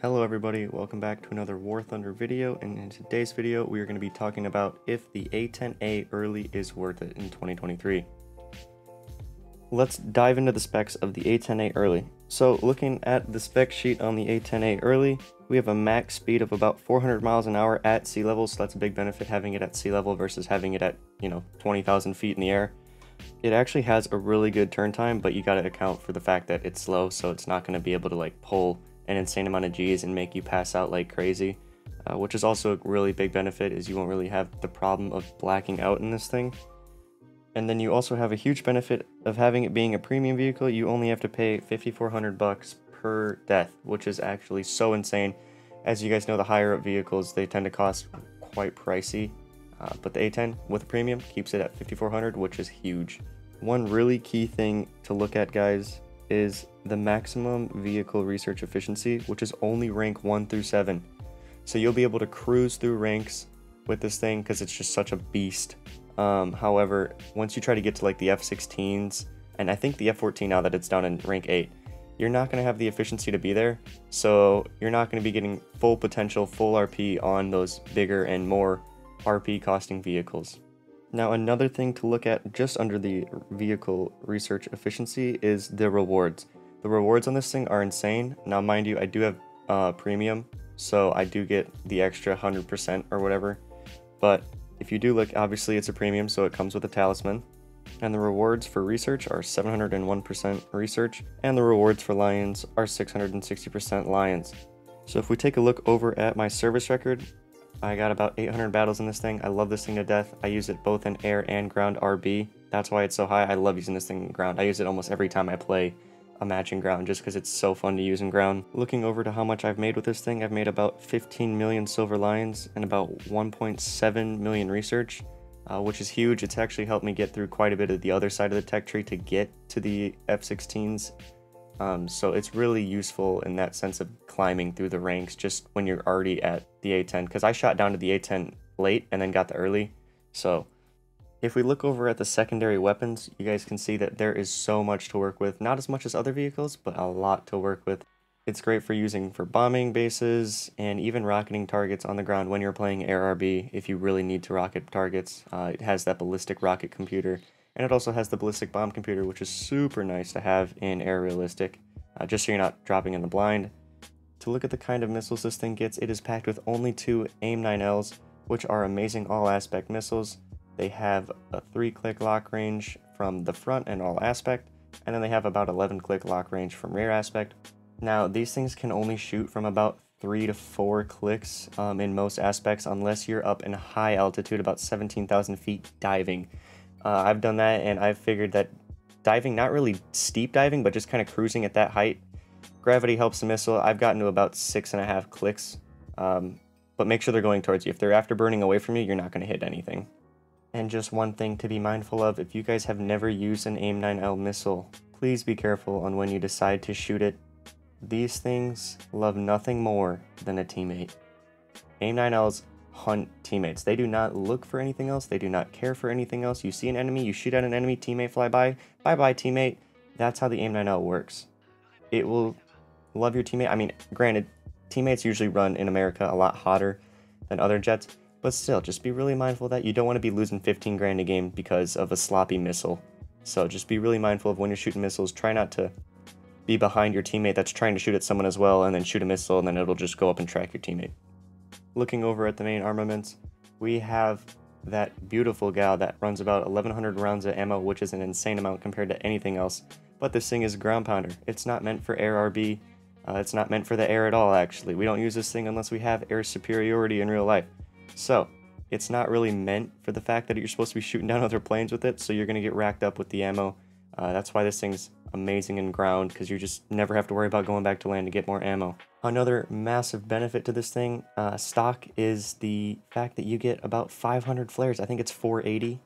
Hello everybody, welcome back to another War Thunder video, and in today's video we are going to be talking about if the A10A early is worth it in 2023. Let's dive into the specs of the A10A early. So looking at the spec sheet on the A10A early, we have a max speed of about 400 miles an hour at sea level, so that's a big benefit having it at sea level versus having it at, you know, 20,000 feet in the air. It actually has a really good turn time, but you gotta account for the fact that it's slow, so it's not gonna be able to like pull an insane amount of G's and make you pass out like crazy. Uh, which is also a really big benefit is you won't really have the problem of blacking out in this thing. And then you also have a huge benefit of having it being a premium vehicle. You only have to pay 5400 bucks per death, which is actually so insane. As you guys know, the higher up vehicles, they tend to cost quite pricey. Uh, but the A10 with a premium keeps it at 5400, which is huge. One really key thing to look at, guys, is the maximum vehicle research efficiency, which is only rank 1 through 7. So you'll be able to cruise through ranks with this thing because it's just such a beast. Um, however, once you try to get to like the F16s, and I think the F14 now that it's down in rank 8, you're not going to have the efficiency to be there. So you're not going to be getting full potential, full RP on those bigger and more RP costing vehicles. Now another thing to look at just under the vehicle research efficiency is the rewards. The rewards on this thing are insane. Now mind you, I do have uh, premium, so I do get the extra 100% or whatever. But if you do look, obviously it's a premium, so it comes with a talisman. And the rewards for research are 701% research, and the rewards for lions are 660% lions. So if we take a look over at my service record, I got about 800 battles in this thing. I love this thing to death. I use it both in air and ground RB. That's why it's so high. I love using this thing in ground. I use it almost every time I play a match in ground just because it's so fun to use in ground. Looking over to how much I've made with this thing, I've made about 15 million silver lions and about 1.7 million research, uh, which is huge. It's actually helped me get through quite a bit of the other side of the tech tree to get to the F-16s um, so it's really useful in that sense of climbing through the ranks just when you're already at the A10. Because I shot down to the A10 late and then got the early. So if we look over at the secondary weapons, you guys can see that there is so much to work with. Not as much as other vehicles, but a lot to work with. It's great for using for bombing bases and even rocketing targets on the ground when you're playing ARB if you really need to rocket targets. Uh, it has that ballistic rocket computer and it also has the ballistic bomb computer, which is super nice to have in Air Realistic, uh, just so you're not dropping in the blind. To look at the kind of missiles this thing gets, it is packed with only two AIM-9Ls, which are amazing all-aspect missiles. They have a 3-click lock range from the front and all aspect, and then they have about 11 click lock range from rear aspect. Now, these things can only shoot from about 3 to 4 clicks um, in most aspects unless you're up in high altitude, about 17,000 feet diving. Uh, I've done that and I've figured that diving, not really steep diving, but just kind of cruising at that height, gravity helps the missile. I've gotten to about six and a half clicks, um, but make sure they're going towards you. If they're afterburning away from you, you're not going to hit anything. And just one thing to be mindful of, if you guys have never used an AIM-9L missile, please be careful on when you decide to shoot it. These things love nothing more than a teammate. AIM-9Ls hunt teammates. They do not look for anything else. They do not care for anything else. You see an enemy, you shoot at an enemy, teammate fly by. Bye-bye, teammate. That's how the AIM-9L works. It will love your teammate. I mean, granted, teammates usually run in America a lot hotter than other jets, but still, just be really mindful that you don't want to be losing 15 grand a game because of a sloppy missile. So just be really mindful of when you're shooting missiles. Try not to be behind your teammate that's trying to shoot at someone as well and then shoot a missile and then it'll just go up and track your teammate looking over at the main armaments, we have that beautiful gal that runs about 1100 rounds of ammo, which is an insane amount compared to anything else. But this thing is a ground pounder. It's not meant for air RB. Uh, it's not meant for the air at all, actually. We don't use this thing unless we have air superiority in real life. So, it's not really meant for the fact that you're supposed to be shooting down other planes with it, so you're going to get racked up with the ammo. Uh, that's why this thing's amazing in ground, because you just never have to worry about going back to land to get more ammo. Another massive benefit to this thing, uh, stock, is the fact that you get about 500 flares. I think it's 480.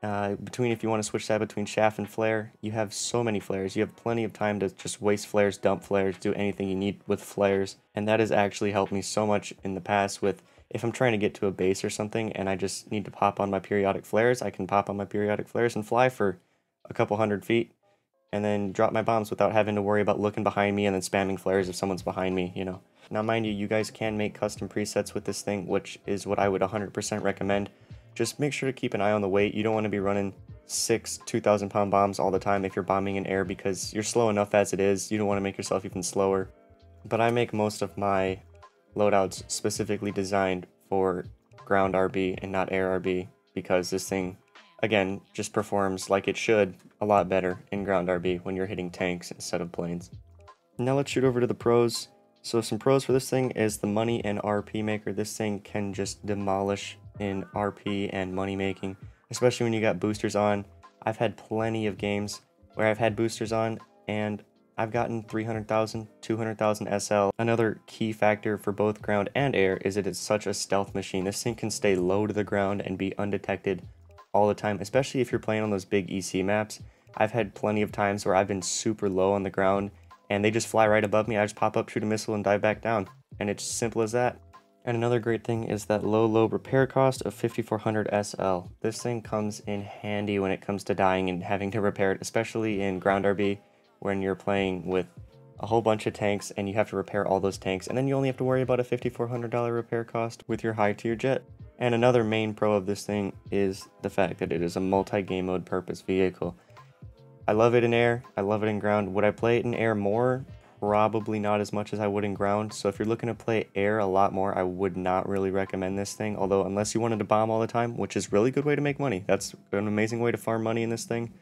Uh, between if you want to switch that between chaff and flare, you have so many flares. You have plenty of time to just waste flares, dump flares, do anything you need with flares. And that has actually helped me so much in the past with if I'm trying to get to a base or something and I just need to pop on my periodic flares, I can pop on my periodic flares and fly for a couple hundred feet and then drop my bombs without having to worry about looking behind me and then spamming flares if someone's behind me, you know. Now, mind you, you guys can make custom presets with this thing, which is what I would 100% recommend. Just make sure to keep an eye on the weight. You don't want to be running six 2,000 pound bombs all the time if you're bombing in air because you're slow enough as it is. You don't want to make yourself even slower. But I make most of my loadouts specifically designed for ground RB and not air RB because this thing, again, just performs like it should a lot better in ground RB when you're hitting tanks instead of planes. Now let's shoot over to the pros. So some pros for this thing is the money and RP maker. This thing can just demolish in RP and money making, especially when you got boosters on. I've had plenty of games where I've had boosters on and I've gotten 300,000, 200,000 SL. Another key factor for both ground and air is that it's such a stealth machine. This thing can stay low to the ground and be undetected all the time, especially if you're playing on those big EC maps. I've had plenty of times where I've been super low on the ground and they just fly right above me. I just pop up, shoot a missile, and dive back down. And it's simple as that. And another great thing is that low, low repair cost of 5400 SL. This thing comes in handy when it comes to dying and having to repair it, especially in ground RB when you're playing with a whole bunch of tanks and you have to repair all those tanks and then you only have to worry about a $5400 repair cost with your high tier jet and another main pro of this thing is the fact that it is a multi-game mode purpose vehicle. I love it in air. I love it in ground. Would i play it in air more? Probably not as much as i would in ground. So if you're looking to play air a lot more i would not really recommend this thing. Although unless you wanted to bomb all the time which is really good way to make money. That's an amazing way to farm money in this thing.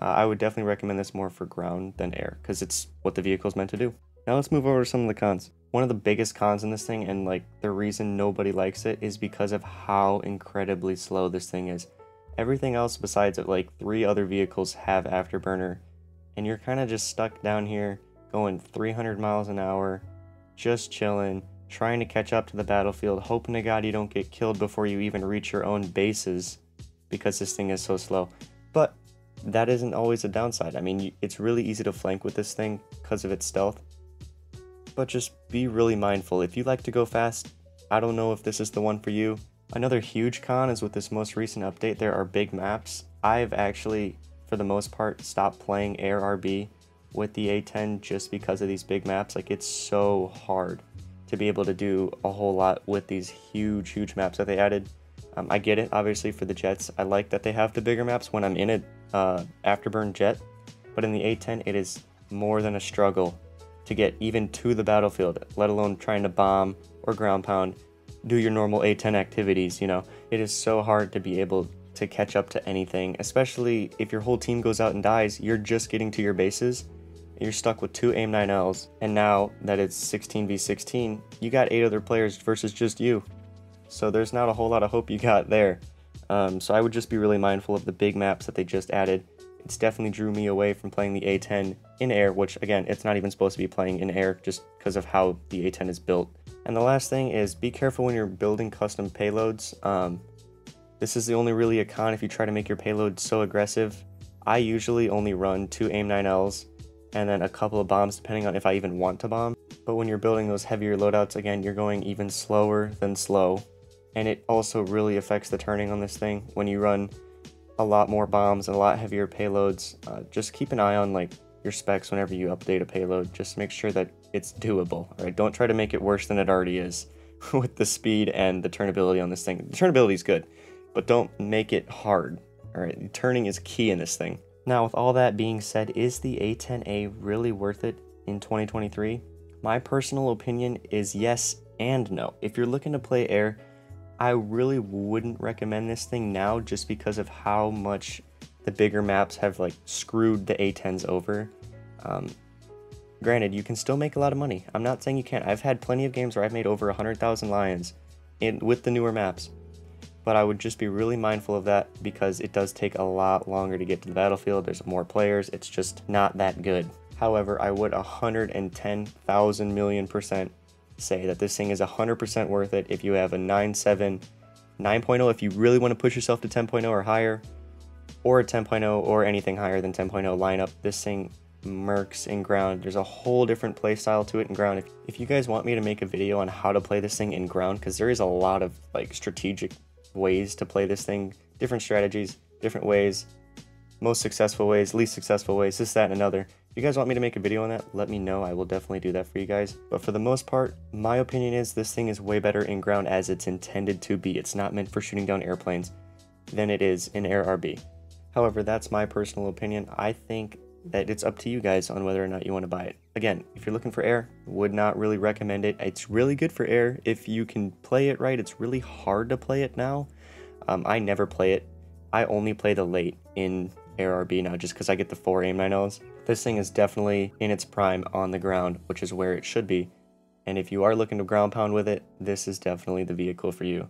Uh, I would definitely recommend this more for ground than air because it's what the vehicle is meant to do. Now let's move over to some of the cons. One of the biggest cons in this thing and like the reason nobody likes it is because of how incredibly slow this thing is. Everything else besides it, like three other vehicles have afterburner and you're kind of just stuck down here going 300 miles an hour, just chilling, trying to catch up to the battlefield, hoping to God you don't get killed before you even reach your own bases because this thing is so slow. But that isn't always a downside. I mean, it's really easy to flank with this thing because of its stealth. But just be really mindful. If you like to go fast, I don't know if this is the one for you. Another huge con is with this most recent update, there are big maps. I've actually, for the most part, stopped playing Air RB with the A10 just because of these big maps. Like, it's so hard to be able to do a whole lot with these huge, huge maps that they added. Um, I get it, obviously, for the jets. I like that they have the bigger maps when I'm in a uh, afterburn jet, but in the A10, it is more than a struggle to get even to the battlefield, let alone trying to bomb or ground pound, do your normal A10 activities. You know, it is so hard to be able to catch up to anything, especially if your whole team goes out and dies, you're just getting to your bases. You're stuck with two AIM-9Ls, and now that it's 16v16, you got eight other players versus just you. So there's not a whole lot of hope you got there. Um, so I would just be really mindful of the big maps that they just added. It's definitely drew me away from playing the A10 in air, which again, it's not even supposed to be playing in air just because of how the A10 is built. And the last thing is be careful when you're building custom payloads. Um, this is the only really a con if you try to make your payload so aggressive. I usually only run two AIM-9Ls and then a couple of bombs depending on if I even want to bomb. But when you're building those heavier loadouts, again, you're going even slower than slow and it also really affects the turning on this thing when you run a lot more bombs and a lot heavier payloads. Uh, just keep an eye on like your specs whenever you update a payload. Just make sure that it's doable. All right, don't try to make it worse than it already is with the speed and the turnability on this thing. The turnability is good, but don't make it hard. All right, turning is key in this thing. Now, with all that being said, is the A10A really worth it in 2023? My personal opinion is yes and no. If you're looking to play air, I really wouldn't recommend this thing now just because of how much the bigger maps have like screwed the A10s over. Um, granted, you can still make a lot of money. I'm not saying you can't. I've had plenty of games where I've made over 100,000 lions in with the newer maps. But I would just be really mindful of that because it does take a lot longer to get to the battlefield. There's more players. It's just not that good. However, I would 110,000 million percent say that this thing is 100% worth it if you have a 9.7, 9.0 if you really want to push yourself to 10.0 or higher, or a 10.0 or anything higher than 10.0 lineup. This thing mercs in ground. There's a whole different playstyle to it in ground. If, if you guys want me to make a video on how to play this thing in ground, because there is a lot of like strategic ways to play this thing, different strategies, different ways, most successful ways, least successful ways, this, that, and another. You guys want me to make a video on that, let me know. I will definitely do that for you guys. But for the most part, my opinion is this thing is way better in ground as it's intended to be. It's not meant for shooting down airplanes than it is in Air RB. However, that's my personal opinion. I think that it's up to you guys on whether or not you want to buy it. Again, if you're looking for air, would not really recommend it. It's really good for air if you can play it right. It's really hard to play it now. Um, I never play it. I only play the late in Air RB now just because I get the four aim 9Ls. This thing is definitely in its prime on the ground, which is where it should be. And if you are looking to ground pound with it, this is definitely the vehicle for you.